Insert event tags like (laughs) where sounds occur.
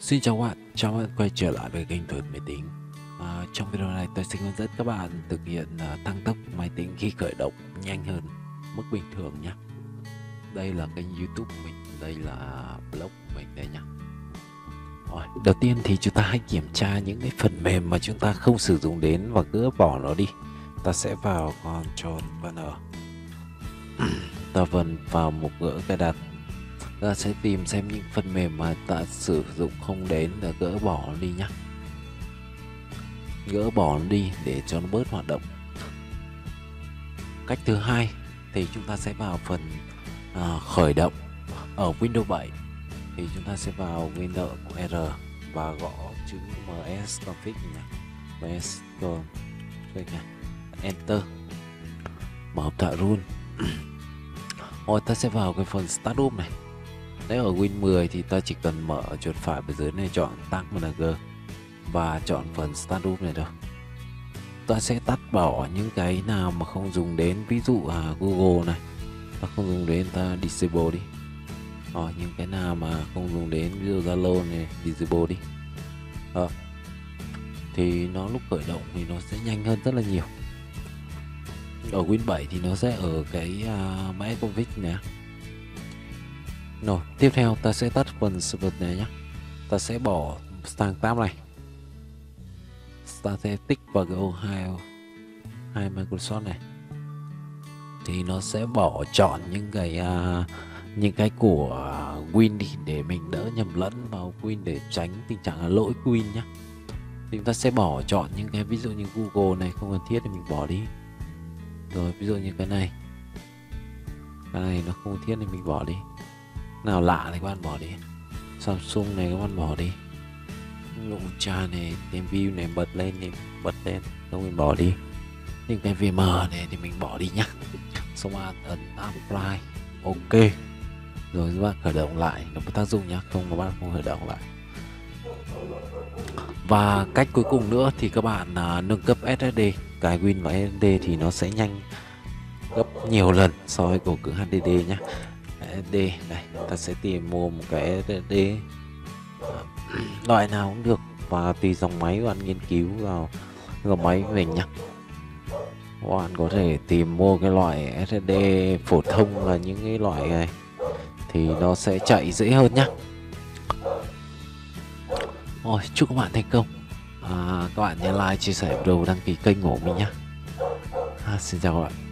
Xin chào các bạn, chào các bạn quay trở lại với kênh Thuật Máy Tính. À, Trong video này tôi sẽ hướng dẫn các bạn thực hiện uh, tăng tốc máy tính khi khởi động nhanh hơn mức bình thường nhé. Đây là kênh youtube của mình, đây là blog của mình đây nhé. Rồi, Đầu tiên thì chúng ta hãy kiểm tra những cái phần mềm mà chúng ta không sử dụng đến và gỡ bỏ nó đi. Ta sẽ vào Ctrl và N Ta vần vào mục gỡ cài đặt ta sẽ tìm xem những phần mềm mà ta sử dụng không đến để gỡ bỏ đi nhé gỡ bỏ đi để cho nó bớt hoạt động. Cách thứ hai thì chúng ta sẽ vào phần à, khởi động ở Windows 7 thì chúng ta sẽ vào Windows R và gõ chữ ms config nhé ms config enter. Mở tạo run. (clears throat) Rồi ta sẽ vào cái phần startup này nếu ở Win 10 thì ta chỉ cần mở chuột phải bên dưới này chọn Tag Manager và chọn phần startup này thôi. Ta sẽ tắt bỏ những cái nào mà không dùng đến, ví dụ à, Google này, ta không dùng đến ta disable đi. Rồi những cái nào mà không dùng đến, ví dụ Zalo này, disable đi. Đó. Thì nó lúc khởi động thì nó sẽ nhanh hơn rất là nhiều. Ở Win 7 thì nó sẽ ở cái à, uh, máy config này rồi, tiếp theo ta sẽ tắt phần server này nhé. Ta sẽ bỏ sang tab này. Ta sẽ tích vào cái ô hai hai Microsoft này. Thì nó sẽ bỏ chọn những cái uh, những cái của Win đi để mình đỡ nhầm lẫn vào Win để tránh tình trạng là lỗi Win nhé. Thì chúng ta sẽ bỏ chọn những cái ví dụ như Google này không cần thiết thì mình bỏ đi. Rồi ví dụ như cái này. Cái này nó không cần thiết thì mình bỏ đi nào lạ thì các bạn bỏ đi. Samsung này các bạn bỏ đi. Lụng cha này Tem view này bật lên thì bật lên Không mình bỏ đi. Những cái VM này thì mình bỏ đi nhá. (laughs) Xong bạn ấn apply ok. Rồi các bạn khởi động lại nó có tác dụng nhá. Không các bạn không khởi động lại. Và cách cuối cùng nữa thì các bạn à, nâng cấp SSD cái Win và SSD thì nó sẽ nhanh gấp nhiều lần so với của cứng HDD nhé SSD này ta sẽ tìm mua một cái SSD loại nào cũng được và tùy dòng máy bạn nghiên cứu vào dòng máy của mình nhé bạn có thể tìm mua cái loại SSD phổ thông là những cái loại này thì nó sẽ chạy dễ hơn nhé rồi chúc các bạn thành công. À, các bạn nhớ like chia sẻ video đăng ký kênh của mình nhé à, xin chào các bạn.